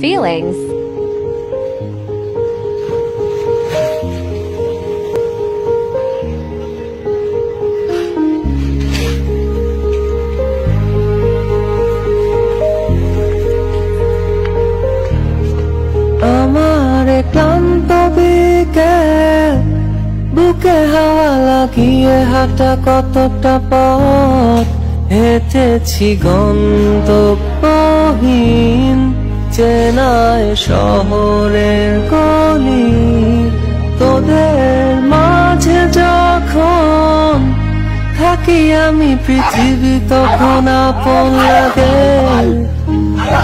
feelings. আমার ক্লান্ত বিকেল বুকে হাওয়া লাগিয়ে হাঁটা কতটা পথ হেঁটেছি গন্তব্যহীন চেনায় শহরের গলি, তোদের মাঝে যখন থাকি আমি পৃথিবী, তখন আপন লাগে।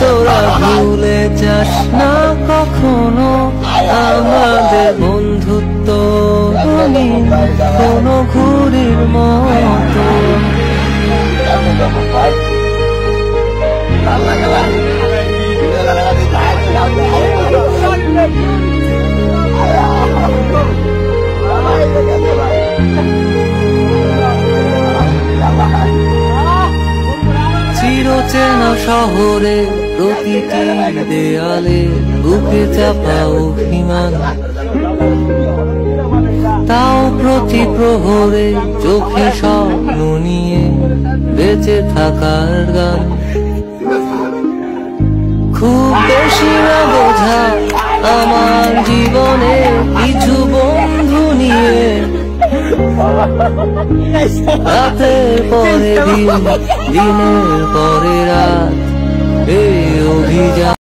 তোরা ভুলে যাস না কখনো আমাদের বন্ধুত্ব কোনো ঘুরির মতো। চিরচেনা শহরে প্রতিটি দেয়ালে বুকে চাপা অভিমান। তাও প্রতি প্রহরে চোখে স্বপ্ন নিয়ে বেঁচে থাকার গান। খুব বেশি না বোঝা আমার জীবনে কিছু বন্ধু নিয়ে রাতের পরে দিন দিনের পরে রাত এই অভিযান